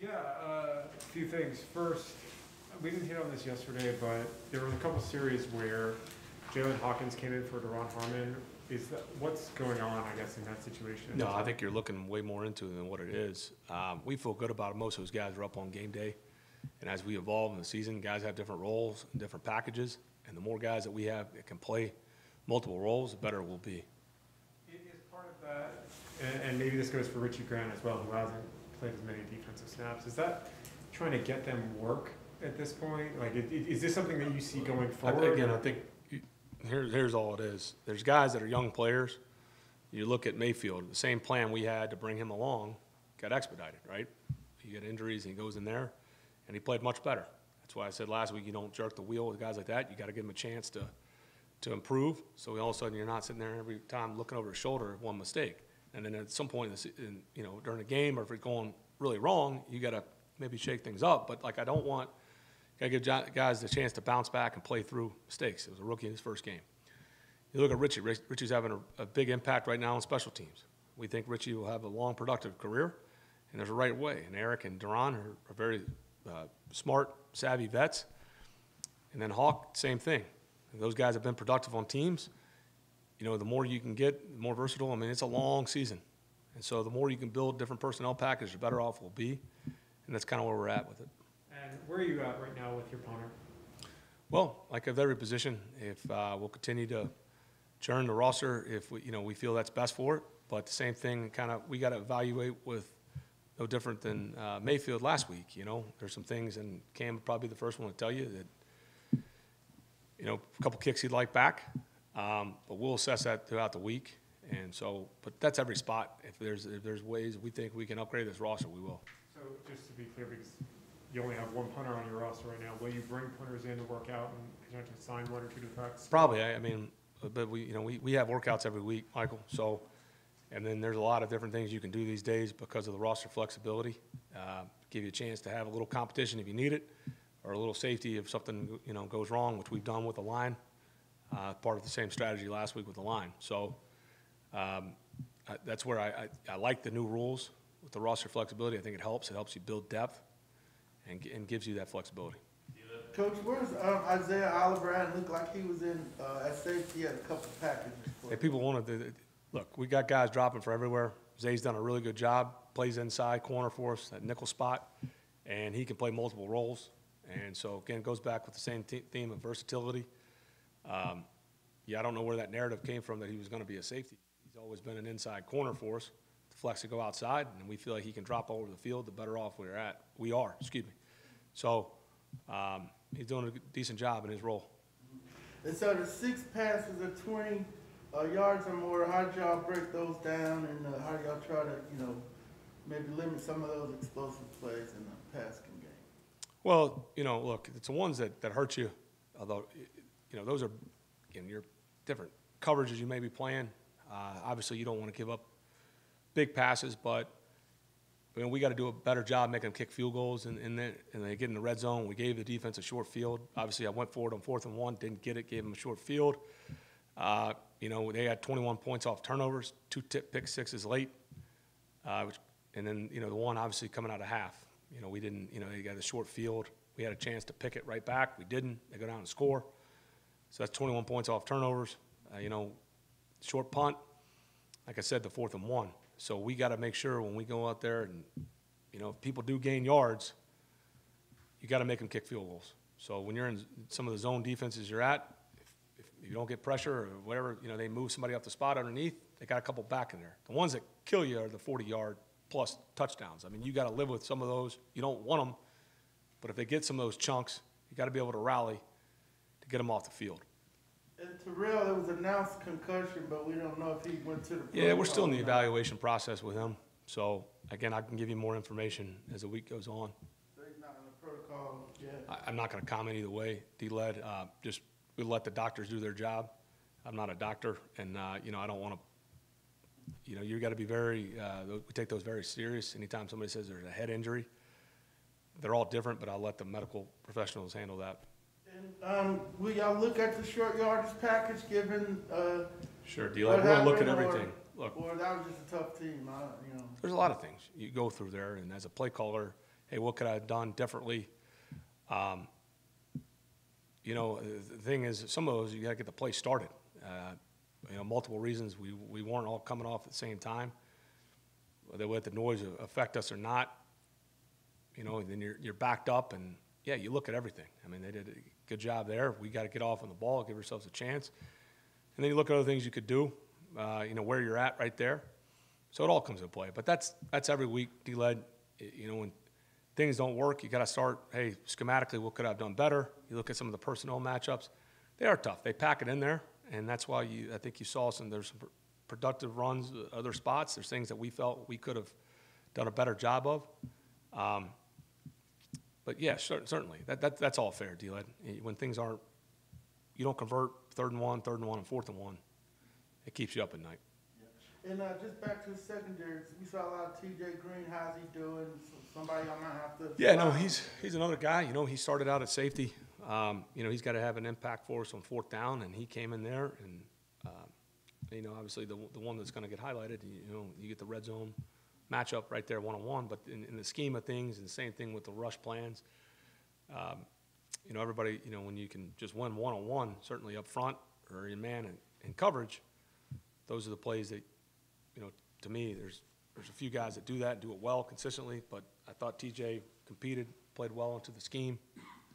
Yeah, uh, a few things. First, we didn't hit on this yesterday, but there were a couple series where Jaylinn Hawkins came in for Duron Harmon. Is that, what's going on, I guess, in that situation? No, I think you're looking way more into it than what it is. Um, we feel good about it. Most of those guys are up on game day. And as we evolve in the season, guys have different roles and different packages. And the more guys that we have that can play multiple roles, the better we'll be. It is part of that, and, and maybe this goes for Richie Grant as well, who hasn't played as many defensive snaps. Is that trying to get them work at this point? Like, is this something that you see going I- forward? Again, I think, here, here's all it is. There's guys that are young players. You look at Mayfield, the same plan we had to bring him along got expedited, right? He got injuries and he goes in there and he played much better. That's why I said last week, you don't jerk the wheel with guys like that. You got to give them a chance to, to improve. So all of a sudden, you're not sitting there every time looking over his shoulder at one mistake. And then at some point, in you know, during a game or if it's going really wrong, you got to maybe shake things up. But like, I don't want, got to give guys the chance to bounce back and play through mistakes. It was a rookie in his first game. You look at Richie. Rich- Richie's having a, a big impact right now on special teams. We think Richie will have a long, productive career, and there's a right way. And Erik and Duron are, are very uh, smart, savvy vets. And then Hawk, same thing. And those guys have been productive on teams. You know, the more you can get, the more versatile. I mean, it's a long season. And so the more you can build different personnel packages, the better off we'll be. And that's kind of where we're at with it. And where are you at right now with your punter? Well, like of every position, if uh, we'll continue to churn the roster, if we, you know, we feel that's best for it. But the same thing, kind of, we got to evaluate with no different than uh, Mayfield last week. You know, there's some things, and Cam probably the first one to tell you that, you know, a couple kicks he'd like back. Um, but we'll assess that throughout the week. And so, but that's every spot. If there's if there's ways we think we can upgrade this roster, we will. So just to be clear, because you only have one punter on your roster right now, will you bring punters in to work out and potentially sign one or two to practice? Probably, I I mean, but we, you know, we, we have workouts every week, Michael, so, and then there's a lot of different things you can do these days because of the roster flexibility. Uh, Give you a chance to have a little competition if you need it, or a little safety if something, you know, goes wrong, which we've done with the line. Uh, part of the same strategy last week with the line, so, um, I- that's where I, I, I like the new rules with the roster flexibility, I think it helps, it helps you build depth and, and gives you that flexibility. Coach, where's um, Isaiah Oliver? Looked like he was in uh, at safety at a couple of packages. Hey, people wanted to, look, we got guys dropping for everywhere. Zay's done a really good job, plays inside corner for us, that nickel spot, and he can play multiple roles. And so, again, it goes back with the same the- theme of versatility. Um, Yeah, I don't know where that narrative came from that he was gonna be a safety. He's always been an inside corner for us, to flex to go outside, and we feel like he can drop all over the field, the better off we're at, we are, excuse me. So, um, he's doing a decent job in his role. And so the six passes of 20 uh, yards or more, how would y'all break those down and uh, how do y'all try to, you know, maybe limit some of those explosive plays in the passing game? Well, you know, look, it's the ones that, that hurt you, although, you know, those are, again, your different coverages you may be playing. Uh, obviously, you don't want to give up big passes, but, I we got to do a better job making them kick field goals and, then, and they get in the red zone. We gave the defense a short field. Obviously, I went forward on fourth and one, didn't get it, gave them a short field. Uh, you know, they had twenty-one points off turnovers, two tip pick sixes late. Uh, which, and then, you know, the one obviously coming out of half. You know, we didn't, you know, they got a short field. We had a chance to pick it right back. We didn't. They go down and score. So that's 21 points off turnovers. Uh, you know, short punt. Like I said, the fourth and one. So we got to make sure when we go out there and, you know, if people do gain yards, you got to make them kick field goals. So when you're in some of the zone defenses you're at, if, if you don't get pressure or whatever, you know, they move somebody off the spot underneath, they got a couple back in there. The ones that kill you are the 40 yard plus touchdowns. I mean, you got to live with some of those. You don't want them, but if they get some of those chunks, you got to be able to rally get him off the field. And Terrell, it was announced concussion, but we don't know if he went to the. Yeah, we're still in the evaluation process with him. So again, I can give you more information as the week goes on. So he's not in the protocol yet. I, I'm not going to comment either way, D-Led. Uh, just, we let the doctors do their job. I'm not a doctor, and, uh, you know, I don't want to, you know, you got to be very, uh, we take those very serious. Anytime somebody says there's a head injury, they're all different, but I'll let the medical professionals handle that. Um, will y'all look at the short yardage package given, uh, Sure, What we're to look at happened, or- everything. Look, or that was just a tough team, I, you know? there's a lot of things you go through there, and as a play caller, hey, what could I have done differently? Um, you know, the the thing is, some of those, you gotta get the play started. Uh, You know, multiple reasons, we, we weren't all coming off at the same time. Whether let the noise affect us or not, you know, then you're, you're backed up and, yeah, you look at everything. I mean, they did good job there. We gotta get off on the ball, give ourselves a chance. And then you look at other things you could do, uh, you know, where you're at right there. So it all comes into play. But that's, that's every week, D-Led, you know, when things don't work, you got to start, hey, schematically, what could I have done better? You look at some of the personnel matchups. They are tough. They pack it in there, and that's why you, I think you saw some, there's some productive runs, uh, other spots. There's things that we felt we could have done a better job of. Um, but yeah, cer- certainly, that, that, that's all fair, D-Led. When things aren't, you don't convert third and one, third and one, and fourth and one, it keeps you up at night. And, uh, just back to the secondaries, we saw a lot of TJ Green, how's he doing? Somebody I might have to. Yeah, no, he's, he's another guy, you know, he started out at safety. Um, you know, he's got to have an impact for us on fourth down, and he came in there, and, um, you know, obviously, the, the one that's gonna get highlighted, you know, you get the red zone matchup right there, one-on-one, but in, in the scheme of things, and the same thing with the rush plans, um, you know, everybody, you know, when you can just win one-on-one, certainly up front, or in man and, and coverage, those are the plays that, you know, to me, there's, there's a few guys that do that, do it well consistently, but I thought TJ competed, played well into the scheme,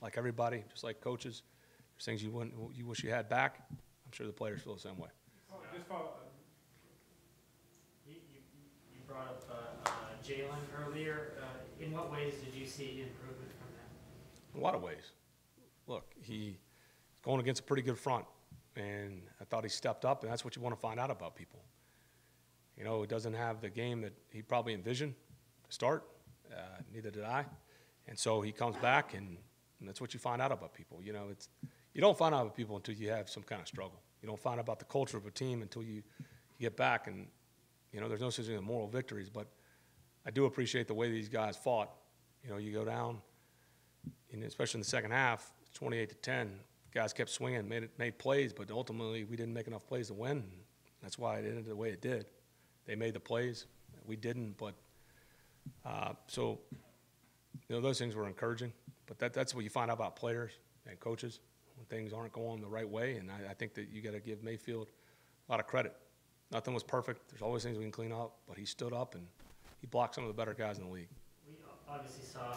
like everybody, just like coaches. There's things you wouldn't, you wish you had back. I'm sure the players feel the same way. Just follow, You, you, you brought up uh, Jalen earlier. Uh, In what ways did you see improvement from that? A lot of ways. Look, he's going against a pretty good front, and I thought he stepped up, and that's what you want to find out about people. You know, he doesn't have the game that he probably envisioned to start. Uh, neither did I. And so he comes back, and, and that's what you find out about people. You know, it's you don't find out about people until you have some kind of struggle. You don't find out about the culture of a team until you, you get back. And you know, there's no such thing as moral victories, but I do appreciate the way these guys fought. You know, you go down, and especially in the second half, 28 to 10. Guys kept swinging, made it, made plays, but ultimately we didn't make enough plays to win. That's why it ended the way it did. They made the plays, we didn't. But uh, so, you know, those things were encouraging. But that, that's what you find out about players and coaches when things aren't going the right way. And I, I think that you got to give Mayfield a lot of credit. Nothing was perfect. There's always things we can clean up, but he stood up and he blocked some of the better guys in the league. We obviously saw um,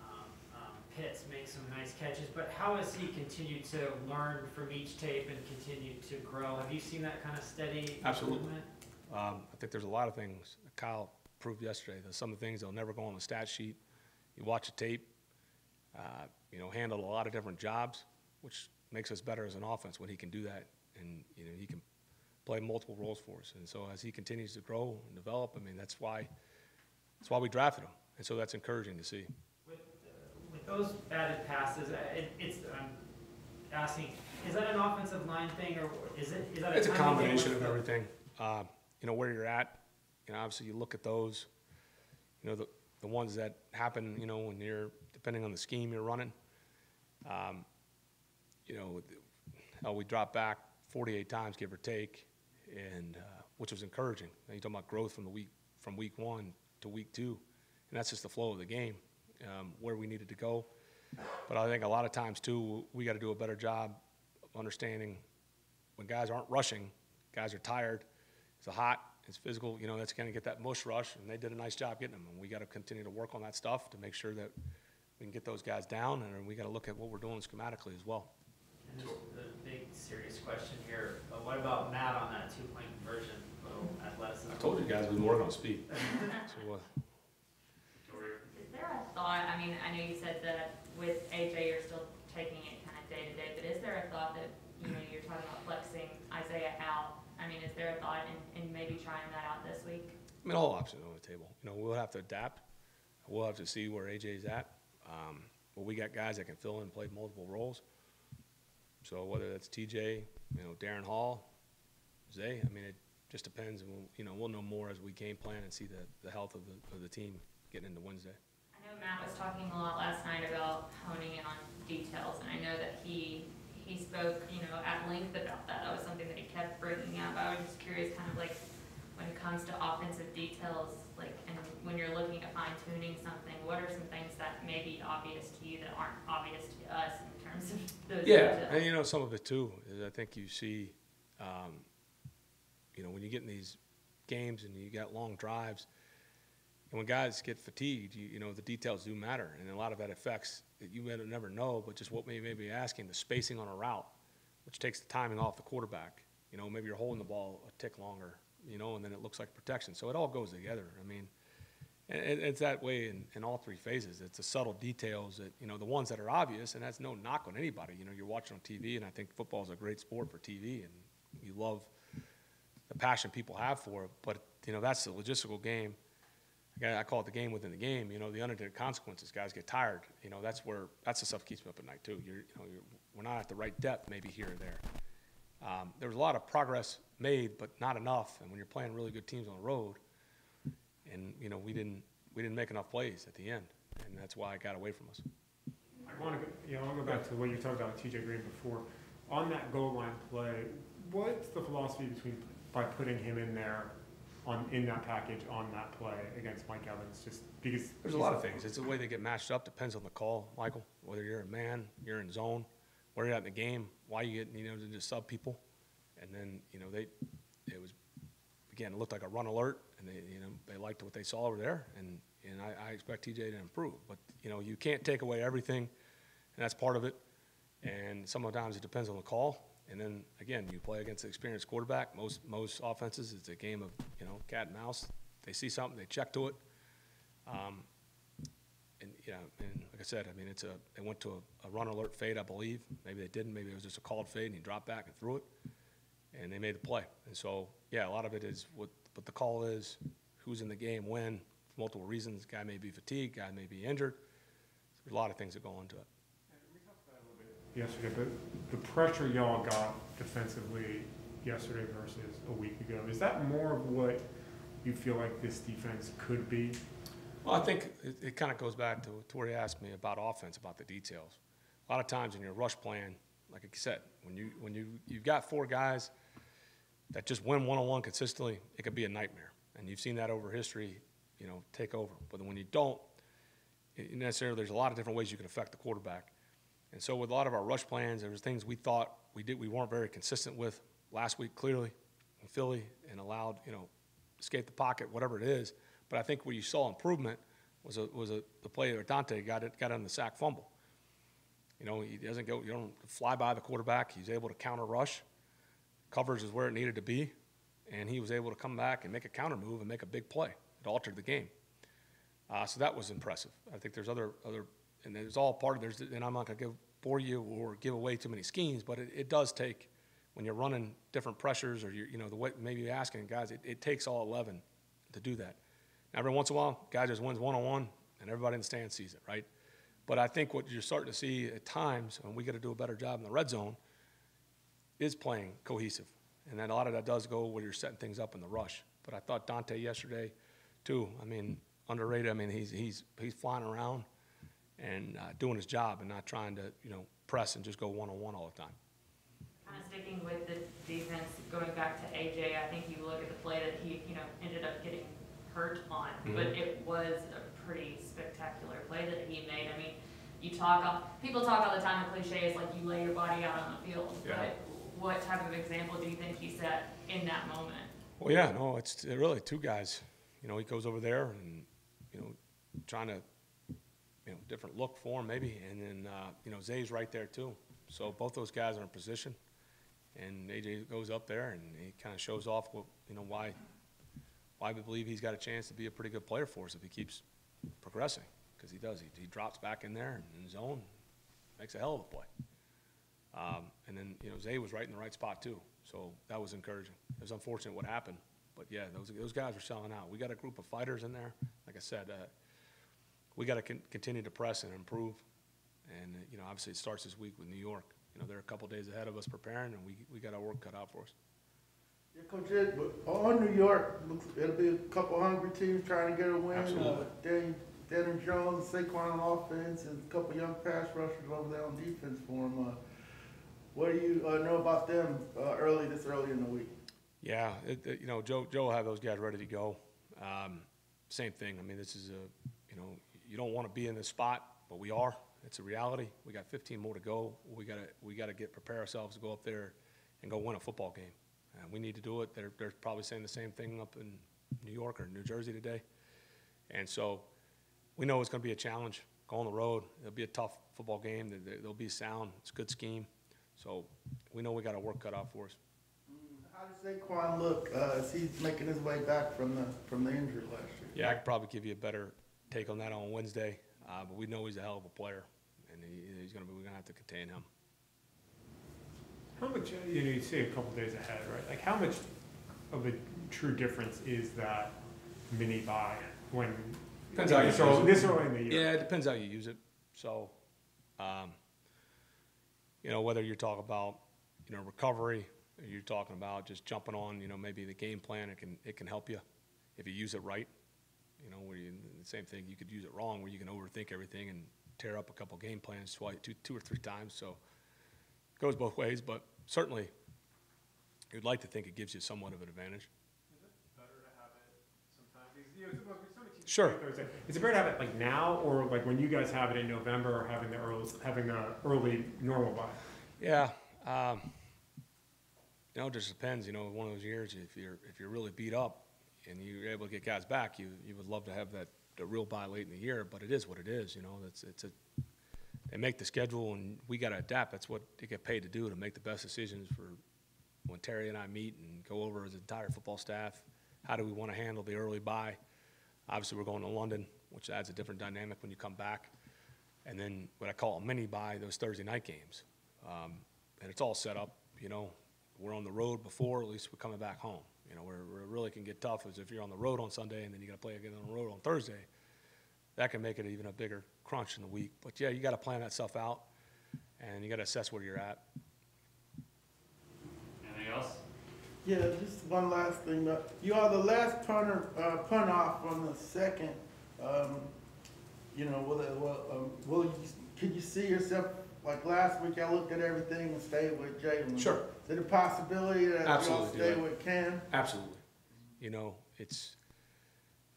um, um, Pitts make some nice catches, but how has he continued to learn from each tape and continue to grow? Have you seen that kind of steady Absolutely. improvement? Um, I think there's a lot of things Kyle proved yesterday. There's some of the things that'll never go on the stat sheet. You watch a tape, uh, you know, handle a lot of different jobs, which makes us better as an offense when he can do that. And, you know, he can play multiple roles for us. And so as he continues to grow and develop, I mean, that's why, that's why we drafted him. And so that's encouraging to see. With, uh, with those batted passes, uh, it, it's, I'm asking, is that an offensive line thing or is it, is that a It's a combination of everything. Uh, You know, where you're at, you know, obviously you look at those, you know, the, the ones that happen, you know, when you're, depending on the scheme you're running. Um, You know, uh, we dropped back 48 times, give or take, and, uh, which was encouraging. Now you're talking about growth from the week, from week one to week two, and that's just the flow of the game, um, where we needed to go. But I think a lot of times too, we got to do a better job of understanding when guys aren't rushing, guys are tired, it's a hot, it's physical, you know, that's gonna get that mush rush, and they did a nice job getting them, and we gotta continue to work on that stuff to make sure that we can get those guys down, and we gotta look at what we're doing schematically as well. And the big serious question here, what about Matt on that little athleticism? guys we were gonna speed. So, uh, Is there a thought, I mean, I know you said that with AJ, you're still taking it kind of day to day, but is there a thought that, you know, you're talking about flexing Isaiah out? I mean, is there a thought in, in maybe trying that out this week? I mean, all options on the table. You know, we'll have to adapt. We'll have to see where AJ's at. Um, but we got guys that can fill in and play multiple roles. So whether that's TJ, you know, Darren Hall, Zay, I mean, it just depends. And we'll, you know, we'll know more as we game plan and see the, the health of the, of the team getting into Wednesday. I know Matt was talking a lot last night about honing in on details, and I know that he, he spoke, you know, at length about that. That was something that he kept bringing up. I was just curious, kind of like, when it comes to offensive details, like, and when you're looking at fine tuning something, what are some things that may be obvious to you that aren't obvious to us in terms of those Yeah, details? and you know, some of it too, is I think you see, um, you know, when you get in these games and you got long drives, and when guys get fatigued, you, you know, the details do matter, and a lot of that affects, that you may never know, but just what may, may be asking, the spacing on a route, which takes the timing off the quarterback. You know, maybe you're holding the ball a tick longer, you know, and then it looks like protection. So it all goes together. I mean, it, it's that way in, in all three phases. It's the subtle details that, you know, the ones that are obvious, and that's no knock on anybody. You know, you're watching on TV, and I think football is a great sport for TV, and you love the passion people have for it. But, you know, that's the logistical game. I call it the game within the game. You know, the unintended consequences. Guys get tired. You know, that's where that's the stuff keeps me up at night too. You're, you know, you're, we're not at the right depth, maybe here or there. Um, there was a lot of progress made, but not enough. And when you're playing really good teams on the road, and you know, we didn't we didn't make enough plays at the end, and that's why it got away from us. I want to, go you know, I want to go back to what you talked about with TJ Green before. On that goal line play, what's the philosophy between, by putting him in there on, in that package on that play against Mike Evans? Just because. There's a lot of things. It's the way they get matched up. Depends on the call, Michael. Whether you're in man, you're in zone, where you're at in the game, why you get you know to just sub people, and then you know they, it was, again, it looked like a run alert, and they you know they liked what they saw over there, and and I, I expect TJ to improve. But you know you can't take away everything, and that's part of it. And sometimes it depends on the call. And then again, you play against an experienced quarterback. Most most offenses, it's a game of you know cat and mouse. They see something, they check to it. Um, and yeah, and like I said, I mean, it's a they went to a, a run alert fade, I believe. Maybe they didn't. Maybe it was just a called fade, and he dropped back and threw it, and they made the play. And so yeah, a lot of it is what what the call is, who's in the game, when, multiple reasons. Guy may be fatigued, guy may be injured. There's a lot of things that go into it. Yesterday, but the pressure y'all got defensively yesterday versus a week ago, is that more of what you feel like this defense could be? Well, I think it, it kind of goes back to, to where you asked me about offense, about the details. A lot of times in your rush plan, like I said, when you when you you've got four guys that just win one on one consistently, it could be a nightmare. And you've seen that over history, you know, take over. But when you don't, necessarily there's a lot of different ways you can affect the quarterback. And so with a lot of our rush plans, there was things we thought we did we weren't very consistent with last week, clearly in Philly, and allowed you know escape the pocket, whatever it is. But I think where you saw improvement was a, was a, the play where Dante got it, got on the sack fumble. You know, he doesn't go, you don't fly by the quarterback. He's able to counter rush. Coverage is where it needed to be. And he was able to come back and make a counter move and make a big play. It altered the game. Uh, so that was impressive. I think there's other, other, and it's all part of, there's, and I'm not going to give, bore you or give away too many schemes, but it, it does take, when you're running different pressures or you're, you know, the way, maybe you're asking guys, it, it takes all 11 to do that. Now, every once in a while, guy just wins one on one, and everybody in the stand sees it, right? But I think what you're starting to see at times, and we got to do a better job in the red zone, is playing cohesive, and then a lot of that does go where you're setting things up in the rush. But I thought Dante yesterday, too. I mean, underrated. I mean, he's he's he's flying around and uh, doing his job, and not trying to you know press and just go one on one all the time. Kind of sticking with the defense, going back to AJ, I think you look at the play that he, you know, ended up getting hurt on, but it was a pretty spectacular play that he made. I mean, you talk, people talk all the time, the cliche is like you lay your body out on the field. Yeah. But what type of example do you think he set in that moment? Well, yeah, no, it's really two guys. You know, he goes over there and, you know, trying to, you know, different look for him maybe. And then, uh, you know, Zay's right there too. So both those guys are in position. And AJ goes up there and he kind of shows off what, you know, why, why we believe he's got a chance to be a pretty good player for us if he keeps progressing. Because he does. He, he drops back in there and in zone, makes a hell of a play. Um, and then, you know, Zay was right in the right spot too. So that was encouraging. It was unfortunate what happened, but yeah, those, those guys were selling out. We got a group of fighters in there. Like I said, uh, we got to con- continue to press and improve. And, uh, you know, obviously it starts this week with New York. You know, they're a couple days ahead of us preparing and we, we got our work cut out for us. Yeah, Coach Ed, but on New York, it'll be a couple hungry teams trying to get a win. Absolutely. Uh, Daniel, Daniel Jones, Saquon on offense, and a couple young pass rushers over there on defense for him. Uh, what do you uh, know about them uh, early this early in the week? Yeah, it, it- you know, Joe, Joe will have those guys ready to go. Um, same thing, I mean, this is a, you know, you don't want to be in this spot, but we are. It's a reality. We got fifteen more to go. We gotta, we gotta get, prepare ourselves to go up there and go win a football game. And we need to do it. They're, they're probably saying the same thing up in New York or New Jersey today. And so, we know it's gonna be a challenge. Go on the road. It'll be a tough football game. There'll be sound. It's a good scheme. So, we know we got our work cut out for us. How does Saquon look, uh, as he's making his way back from the, from the injury last year? Yeah, I could probably give you a better take on that on Wednesday, uh, but we know he's a hell of a player, and he, he's gonna be, we're gonna have to contain him. How much, you know, you say a couple days ahead, right? Like, how much of a true difference is that mini bye when? Depends how you this early- use it. This early in the year. Yeah, it depends how you use it, so, um, you know, whether you're talking about, you know, recovery, you're talking about just jumping on, you know, maybe the game plan, it can, it can help you if you use it right. You know, where you, the same thing, you could use it wrong, where you can overthink everything and tear up a couple game plans twice, two, two or three times, so it goes both ways, but certainly, you'd like to think it gives you somewhat of an advantage. better it sometime? Because, you know, it's- look, some Sure. Is it better to have it like now, or like when you guys have it in November, or having the early, having the early normal bye? Yeah, um, you know, it just depends, you know, one of those years, if you're, if you're really beat up and you're able to get guys back, you, you would love to have that, the real bye late in the year, but it is what it is, you know, it's, it's a, they make the schedule and we gotta adapt, that's what they get paid to do, to make the best decisions for when Terry and I meet and go over as entire football staff, how do we wanna handle the early bye? Obviously, we're going to London, which adds a different dynamic when you come back. And then what I call a mini bye, those Thursday night games. Um, and it's all set up, you know, we're on the road before, at least we're coming back home. You know, where, where it really can get tough is if you're on the road on Sunday and then you gotta play again on the road on Thursday. That can make it even a bigger crunch in the week. But yeah, you gotta plan that stuff out and you gotta assess where you're at. Anything else? Yeah, just one last thing, uh, you are the last punter, uh, punt off on the second, um, you know, will, it- will, um, will you, can you see yourself, like last week, I looked at everything and stayed with Jalen. Sure. A possibility that you'll stay with Cam? Absolutely. You know, it's,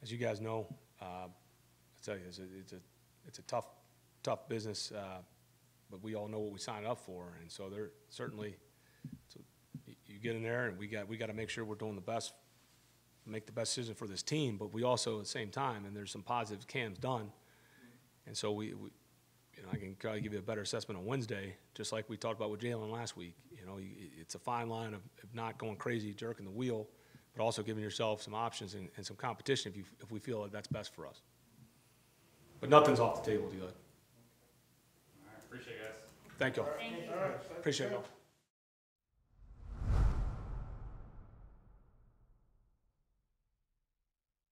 as you guys know, uh, I tell you, it's a, it's a, it's a tough, tough business, uh, but we all know what we signed up for, and so there, certainly, so you get in there, and we got, we gotta make sure we're doing the best, make the best decision for this team, but we also, at the same time, and there's some positives Cam's done, and so we, we, you know, I can probably give you a better assessment on Wednesday, just like we talked about with Jalen last week. You know, you- it's a fine line of, of not going crazy, jerking the wheel, but also giving yourself some options and, and some competition if you, if we feel that that's best for us. But nothing's off the table, Eli. All right, appreciate it, guys. Thank you all. Thank you. All right. Appreciate it all.